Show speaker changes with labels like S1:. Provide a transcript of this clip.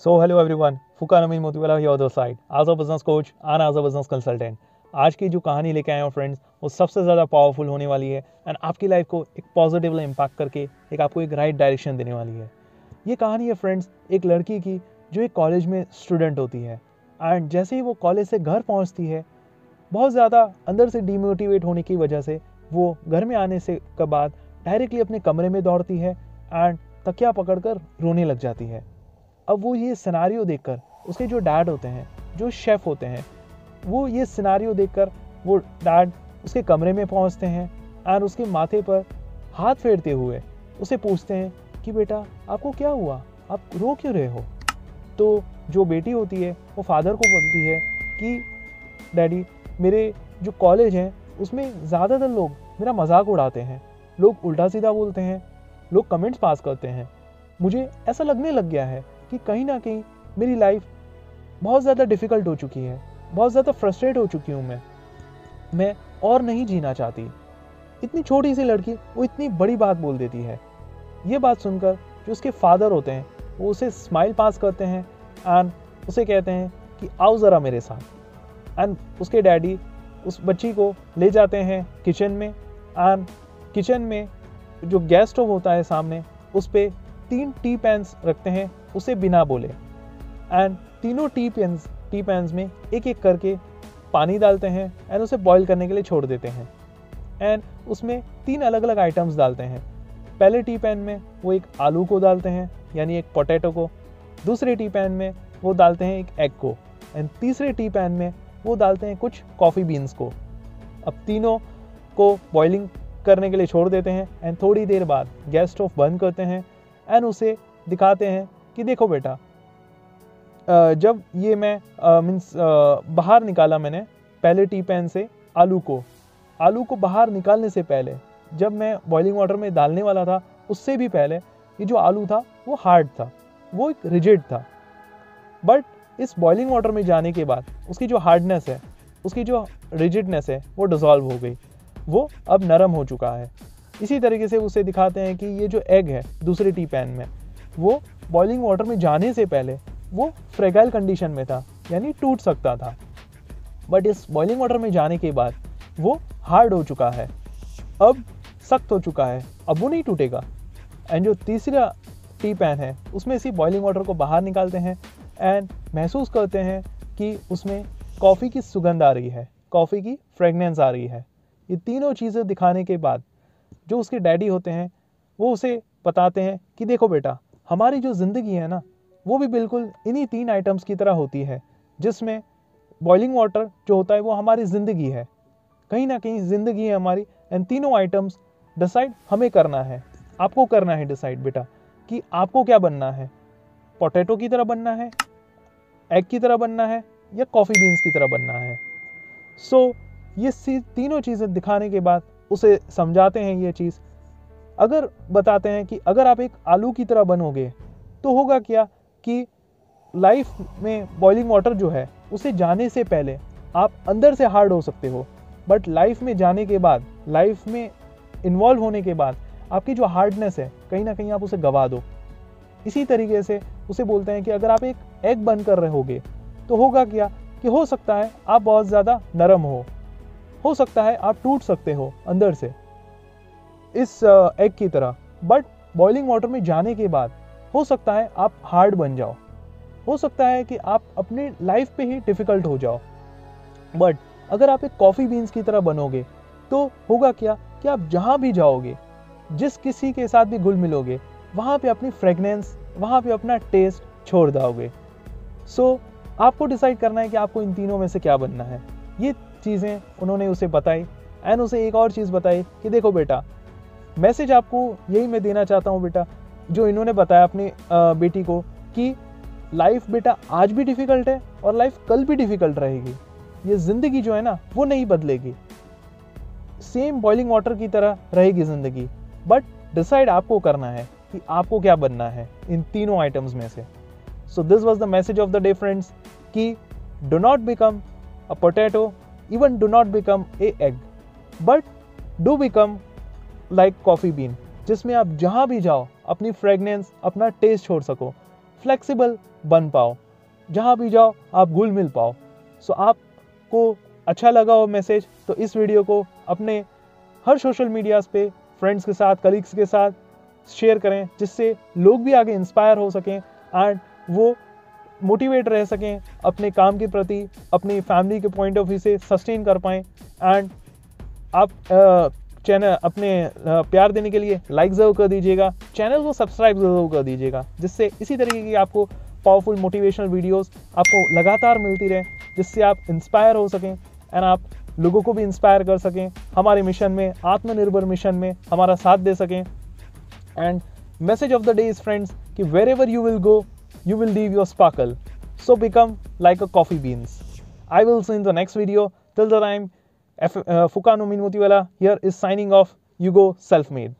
S1: So, hello everyone, Fukan Amin Motiwala here other side, as a business coach and as a business consultant. आज की जो कहानी लेके आए हो फ्रेंड्स वो सबसे ज़्यादा पावरफुल होने वाली है एंड आपकी लाइफ को एक पॉजिटिव इम्पैक्ट करके एक आपको एक राइट डायरेक्शन देने वाली है। ये कहानी है फ्रेंड्स एक लड़की की जो एक कॉलेज में स्टूडेंट होती है। एंड जैसे ही वो कॉलेज से घर पहुँचती है बहुत ज़्यादा अंदर से डीमोटिवेट होने की वजह से वो घर में आने से के बाद डायरेक्टली अपने कमरे में दौड़ती है एंड तकिया पकड़कर रोने लग जाती है। अब वो ये सिनारियो देखकर, उसके जो डैड होते हैं, जो शेफ़ होते हैं, वो ये सिनारियो देखकर वो डैड उसके कमरे में पहुँचते हैं एंड उसके माथे पर हाथ फेरते हुए उसे पूछते हैं कि बेटा, आपको क्या हुआ? आप रो क्यों रहे हो? तो जो बेटी होती है, वो फादर को बोलती है कि डैडी मेरे जो कॉलेज हैं, उसमें ज़्यादातर लोग मेरा मज़ाक उड़ाते हैं। लोग उल्टा सीधा बोलते हैं, लोग कमेंट्स पास करते हैं। मुझे ऐसा लगने लग गया है कि कहीं ना कहीं मेरी लाइफ बहुत ज़्यादा डिफ़िकल्ट हो चुकी है, बहुत ज़्यादा फ्रस्ट्रेट हो चुकी हूँ मैं। मैं और नहीं जीना चाहती। इतनी छोटी सी लड़की, वो इतनी बड़ी बात बोल देती है। ये बात सुनकर जो उसके फादर होते हैं, वो उसे स्माइल पास करते हैं एंड उसे कहते हैं कि, आओ ज़रा मेरे साथ। एंड उसके डैडी उस बच्ची को ले जाते हैं किचन में। एंड किचन में जो गैस स्टोव होता है सामने, उस पर तीन टी पैंस रखते हैं, उसे बिना बोले। एंड तीनों टी पैंस टी पैंस में एक एक करके पानी डालते हैं एंड उसे बॉईल करने के लिए छोड़ देते हैं। एंड उसमें तीन अलग अलग आइटम्स डालते हैं। पहले टी पैन में वो एक आलू को डालते हैं, यानी एक पोटैटो को। दूसरे टी पैन में वो डालते हैं एक एग को। एंड तीसरे टी पैन में वो डालते हैं कुछ कॉफ़ी बीन्स को। अब तीनों को बॉइलिंग करने के लिए छोड़ देते हैं। एंड थोड़ी देर बाद गैस स्टोव बंद करते हैं। एंड उसे दिखाते हैं कि देखो बेटा जब ये मैं मीन्स बाहर निकाला मैंने, पहले टी पैन से आलू को आलू को बाहर निकालने से पहले, जब मैं बॉइलिंग वाटर में डालने वाला था, उससे भी पहले, ये जो आलू था, वो हार्ड था, वो एक रिजिड था। बट इस बॉइलिंग वाटर में जाने के बाद, उसकी जो हार्डनेस है, उसकी जो रिजिडनेस है, वो डिज़ोल्व हो गई। वो अब नरम हो चुका है। इसी तरीके से उसे दिखाते हैं कि ये जो एग है, दूसरे टी पैन में, वो बॉइलिंग वाटर में जाने से पहले वो फ्रेगाइल कंडीशन में था, यानी टूट सकता था। बट इस बॉइलिंग वाटर में जाने के बाद वो हार्ड हो चुका है। अब सख्त हो चुका है, अब वो नहीं टूटेगा। एंड जो तीसरा टी पैन है, उसमें इसी बॉइलिंग वाटर को बाहर निकालते हैं एंड महसूस करते हैं कि उसमें कॉफ़ी की सुगंध आ रही है कॉफ़ी की फ्रेगनेंस आ रही है। ये तीनों चीज़ें दिखाने के बाद जो उसके डैडी होते हैं वो उसे बताते हैं कि देखो बेटा हमारी जो ज़िंदगी है ना वो भी बिल्कुल इन्हीं तीन आइटम्स की तरह होती है जिसमें बॉइलिंग वाटर जो होता है वो हमारी ज़िंदगी है। कहीं ना कहीं ज़िंदगी है हमारी एंड तीनों आइटम्स डिसाइड हमें करना है। आपको करना है डिसाइड बेटा कि आपको क्या बनना है? पोटैटो की तरह बनना है एग की तरह बनना है या कॉफ़ी बीन्स की तरह बनना है? सो so, ये तीनों चीज़ें दिखाने के बाद उसे समझाते हैं ये चीज़। अगर बताते हैं कि अगर आप एक आलू की तरह बनोगे तो होगा क्या कि लाइफ में बॉइलिंग वाटर जो है, उसे जाने से पहले आप अंदर से हार्ड हो सकते हो। बट लाइफ में जाने के बाद लाइफ में इन्वॉल्व होने के बाद, आपकी जो हार्डनेस है, कहीं ना कहीं आप उसे गवा दो। इसी तरीके से उसे बोलते हैं कि अगर आप एक एग बन कर रहोगे तो होगा क्या कि हो सकता है आप बहुत ज़्यादा नरम हो। हो सकता है आप टूट सकते हो अंदर से इस एग की तरह। बट बॉइलिंग वाटर में जाने के बाद हो सकता है आप हार्ड बन जाओ। हो सकता है कि आप अपने लाइफ पे ही डिफ़िकल्ट हो जाओ। बट अगर आप एक कॉफ़ी बीन्स की तरह बनोगे तो होगा क्या कि आप जहाँ भी जाओगे जिस किसी के साथ भी घुल मिलोगे वहाँ पे अपनी फ्रेगनेंस वहाँ पे अपना टेस्ट छोड़ दोगे सो so, आपको डिसाइड करना है कि आपको इन तीनों में से क्या बनना है। ये चीज़ें उन्होंने उसे बताई एंड उसे एक और चीज़ बताई कि देखो बेटा, मैसेज आपको यही मैं देना चाहता हूँ बेटा, जो इन्होंने बताया अपनी बेटी को कि लाइफ बेटा आज भी डिफ़िकल्ट है और लाइफ कल भी डिफ़िकल्ट रहेगी। ये ज़िंदगी जो है ना, वो नहीं बदलेगी। सेम बॉइलिंग वाटर की तरह रहेगी ज़िंदगी, बट डिसाइड आपको करना है कि आपको क्या बनना है इन तीनों आइटम्स में से। So this was the message of the day friends कि do not become a potato even do not become a egg but do become like coffee bean जिसमें आप जहाँ भी जाओ, अपनी फ्रेगनेंस अपना टेस्ट छोड़ सको। फ्लेक्सिबल बन पाओ। जहाँ भी जाओ, आप घुल मिल पाओ। सो आपको अच्छा लगा हो मैसेज तो इस वीडियो को अपने हर सोशल मीडियाज़ पे फ्रेंड्स के साथ कलीग्स के साथ शेयर करें, जिससे लोग भी आगे इंस्पायर हो सकें एंड वो मोटिवेट रह सकें, अपने काम के प्रति, अपनी फैमिली के पॉइंट ऑफ़ व्यू से सस्टेन कर पाएँ। एंड आप चैनल अपने प्यार देने के लिए लाइक ज़रूर कर दीजिएगा। चैनल को सब्सक्राइब ज़रूर कर दीजिएगा, जिससे इसी तरीके की आपको पावरफुल मोटिवेशनल वीडियोस आपको लगातार मिलती रहे, जिससे आप इंस्पायर हो सकें एंड आप लोगों को भी इंस्पायर कर सकें, हमारे मिशन में, आत्मनिर्भर मिशन में हमारा साथ दे सकें। And message of the day is friends कि wherever you will go you will leave your sparkle. So become like a coffee beans. I will see in the next video. Till the time, F- uh, Fukano here is signing off. You go self-made.